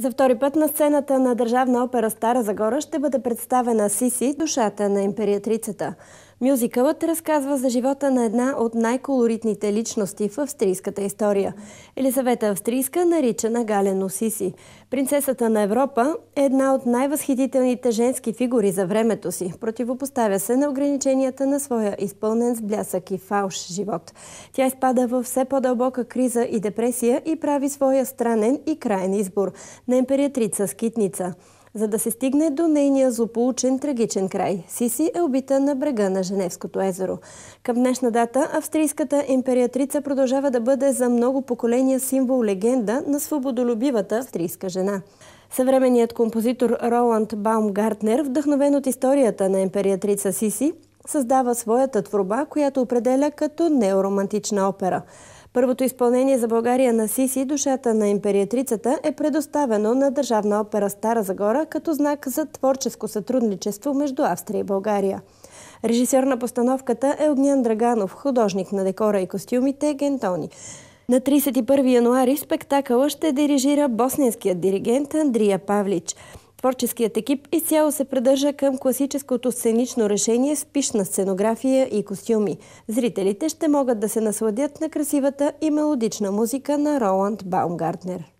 За втори път на сцената на Държавна опера Стара Загора ще бъде представена Сиси, душата на империатрицата. Мюзикълът разказва за живота на една от най-колоритните личности в австрийската история. Елизавета Австрийска, наричана Галено Сиси. Принцесата на Европа е една от най-възхитителните женски фигури за времето си. Противопоставя се на ограниченията на своя изпълнен с блясък и фалш живот. Тя изпада в все по-дълбока криза и депресия и прави своя странен и крайен избор на империатрица Скитница за да се стигне до нейния злополучен трагичен край. Сиси е убита на брега на Женевското езеро. Към днешна дата австрийската империатрица продължава да бъде за много поколения символ легенда на свободолюбивата австрийска жена. Съвременният композитор Роланд Баумгартнер, вдъхновен от историята на империатрица Сиси, създава своята творба, която определя като неоромантична опера. Първото изпълнение за България на Сиси, душата на империатрицата, е предоставено на Държавна опера Стара Загора като знак за творческо сътрудничество между Австрия и България. Режисьор на постановката е Огнян Драганов, художник на декора и костюмите Гентони. На 31 януари спектакъла ще дирижира босненският диригент Андрия Павлич. Творческият екип изцяло се придържа към класическото сценично решение с пишна сценография и костюми. Зрителите ще могат да се насладят на красивата и мелодична музика на Роланд Баумгартнер.